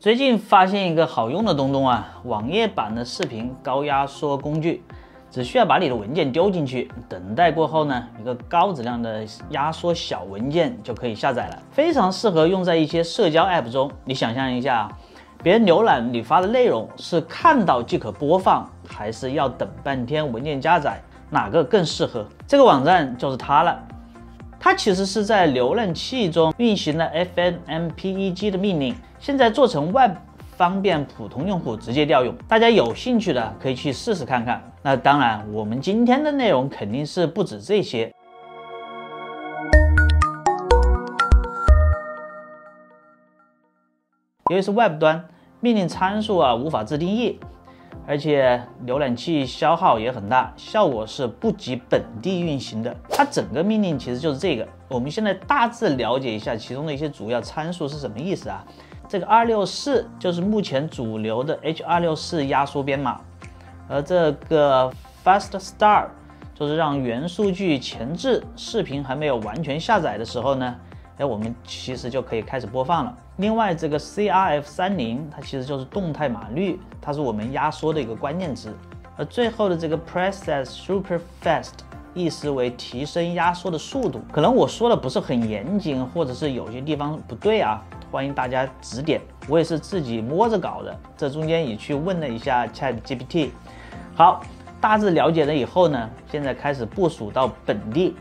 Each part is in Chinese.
最近发现一个好用的东东啊，网页版的视频高压缩工具，只需要把你的文件丢进去，等待过后呢，一个高质量的压缩小文件就可以下载了，非常适合用在一些社交 App 中。你想象一下，别人浏览你发的内容是看到即可播放，还是要等半天文件加载？哪个更适合？这个网站就是它了。它其实是在浏览器中运行了 FNMPEG 的命令，现在做成 Web，方便普通用户直接调用。大家有兴趣的可以去试试看看。那当然，我们今天的内容肯定是不止这些。由于是 Web 端，命令参数啊无法自定义。而且浏览器消耗也很大，效果是不及本地运行的。它整个命令其实就是这个。我们现在大致了解一下其中的一些主要参数是什么意思啊？这个二六四就是目前主流的 H 二六四压缩编码，而这个 Fast Start 就是让原数据前置，视频还没有完全下载的时候呢。哎，我们其实就可以开始播放了。另外，这个 CRF 三零它其实就是动态码率，它是我们压缩的一个关键词。而最后的这个 Process Super Fast，意思为提升压缩的速度。可能我说的不是很严谨，或者是有些地方不对啊，欢迎大家指点。我也是自己摸着搞的，这中间也去问了一下 Chat GPT。好，大致了解了以后呢，现在开始部署到本地。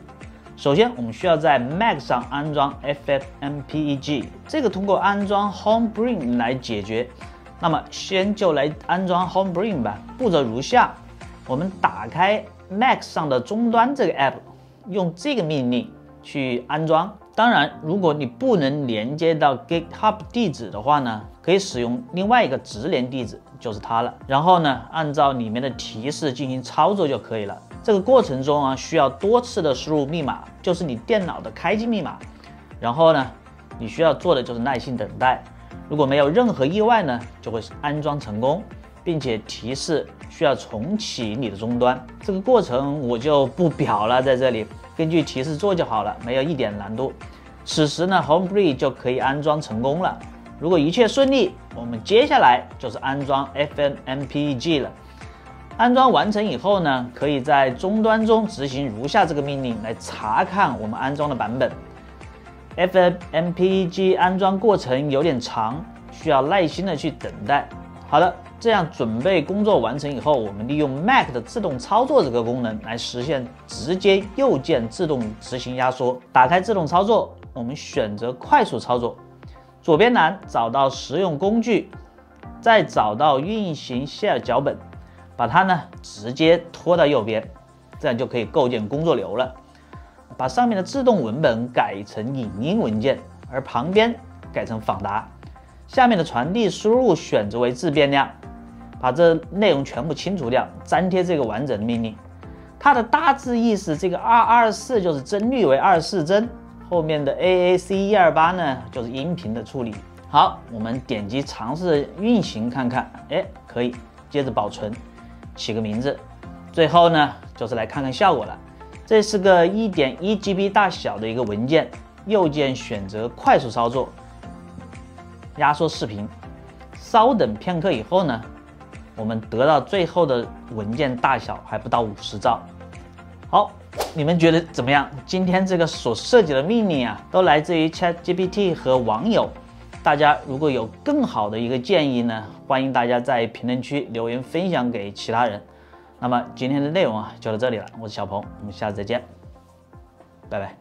首先，我们需要在 Mac 上安装 FFmpeg，这个通过安装 Homebrew 来解决。那么，先就来安装 Homebrew 吧。步骤如下：我们打开 Mac 上的终端这个 App，用这个命令去安装。当然，如果你不能连接到 GitHub 地址的话呢，可以使用另外一个直连地址，就是它了。然后呢，按照里面的提示进行操作就可以了。这个过程中啊，需要多次的输入密码，就是你电脑的开机密码。然后呢，你需要做的就是耐心等待。如果没有任何意外呢，就会安装成功，并且提示需要重启你的终端。这个过程我就不表了，在这里根据提示做就好了，没有一点难度。此时呢，Homebrew 就可以安装成功了。如果一切顺利，我们接下来就是安装 FNMPEG 了。安装完成以后呢，可以在终端中执行如下这个命令来查看我们安装的版本。FFmpeg 安装过程有点长，需要耐心的去等待。好的，这样准备工作完成以后，我们利用 Mac 的自动操作这个功能来实现直接右键自动执行压缩。打开自动操作，我们选择快速操作，左边栏找到实用工具，再找到运行 Share 脚本。把它呢直接拖到右边，这样就可以构建工作流了。把上面的自动文本改成影音文件，而旁边改成访达。下面的传递输入选择为自变量，把这内容全部清除掉，粘贴这个完整的命令。它的大致意思，这个二二四就是帧率为二四帧，后面的 A A C 一二八呢就是音频的处理。好，我们点击尝试运行看看，哎，可以，接着保存。起个名字，最后呢，就是来看看效果了。这是个一点一 GB 大小的一个文件，右键选择快速操作，压缩视频。稍等片刻以后呢，我们得到最后的文件大小还不到五十兆。好，你们觉得怎么样？今天这个所涉及的命令啊，都来自于 ChatGPT 和网友。大家如果有更好的一个建议呢，欢迎大家在评论区留言分享给其他人。那么今天的内容啊就到这里了，我是小鹏，我们下次再见，拜拜。